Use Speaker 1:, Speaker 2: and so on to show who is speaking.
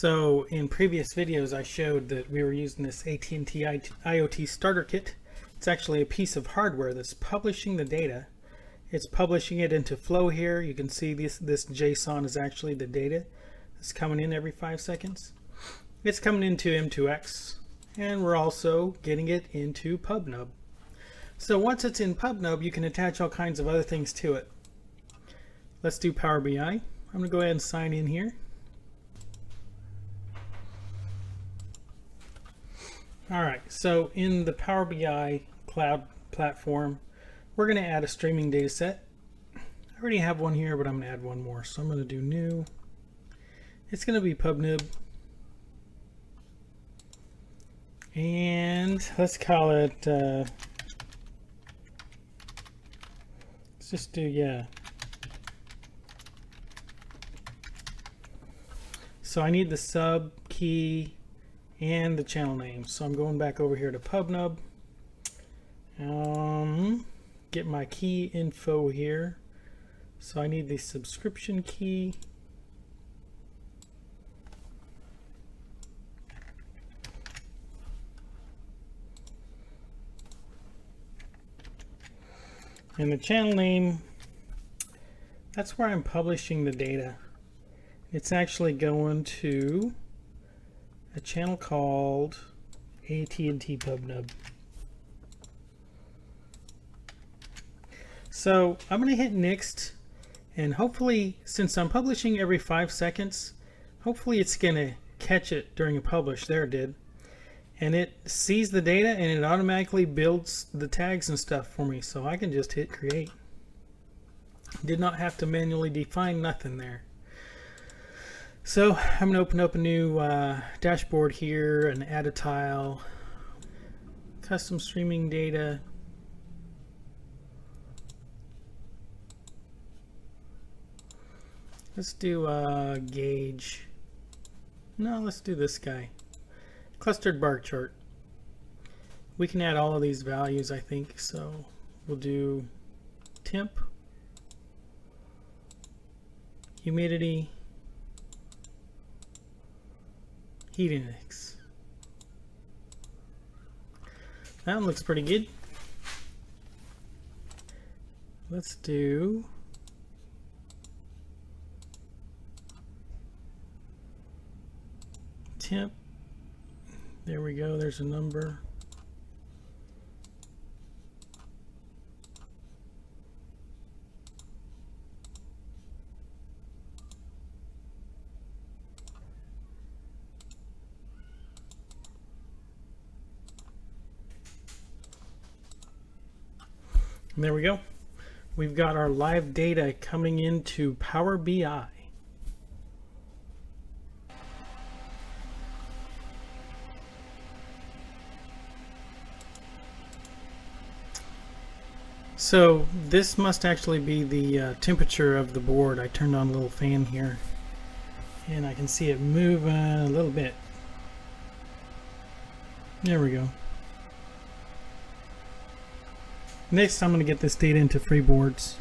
Speaker 1: So in previous videos I showed that we were using this AT&T IoT starter kit. It's actually a piece of hardware that's publishing the data. It's publishing it into flow here. You can see this, this JSON is actually the data that's coming in every five seconds. It's coming into M2X and we're also getting it into PubNub. So once it's in PubNub you can attach all kinds of other things to it. Let's do Power BI. I'm going to go ahead and sign in here. Alright, so in the Power BI cloud platform, we're going to add a streaming data set. I already have one here, but I'm going to add one more. So I'm going to do new. It's going to be PubNub. And let's call it, uh, let's just do, yeah. So I need the sub key and the channel name. So I'm going back over here to PubNub. Um, get my key info here. So I need the subscription key. And the channel name, that's where I'm publishing the data. It's actually going to a channel called AT&T PubNub. So I'm going to hit next and hopefully since I'm publishing every five seconds hopefully it's going to catch it during a publish. There it did. And it sees the data and it automatically builds the tags and stuff for me so I can just hit create. Did not have to manually define nothing there so I'm to open up a new uh, dashboard here and add a tile, custom streaming data. Let's do a uh, gauge. No, let's do this guy. Clustered bar chart. We can add all of these values, I think. So we'll do temp, humidity, heat. That one looks pretty good. Let's do temp. There we go, there's a number. And there we go. We've got our live data coming into Power BI. So this must actually be the uh, temperature of the board. I turned on a little fan here and I can see it moving a little bit. There we go. Next, I'm going to get this data into Freeboards.